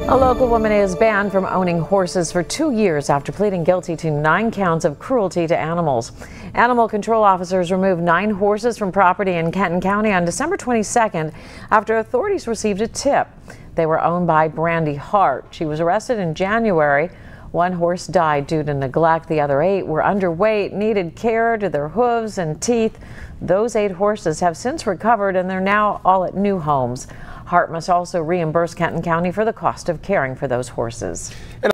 A local woman is banned from owning horses for two years after pleading guilty to nine counts of cruelty to animals. Animal control officers removed nine horses from property in Kenton County on December 22nd after authorities received a tip. They were owned by Brandy Hart. She was arrested in January. One horse died due to neglect. The other eight were underweight, needed care to their hooves and teeth. Those eight horses have since recovered and they're now all at new homes. Hart must also reimburse Kenton County for the cost of caring for those horses.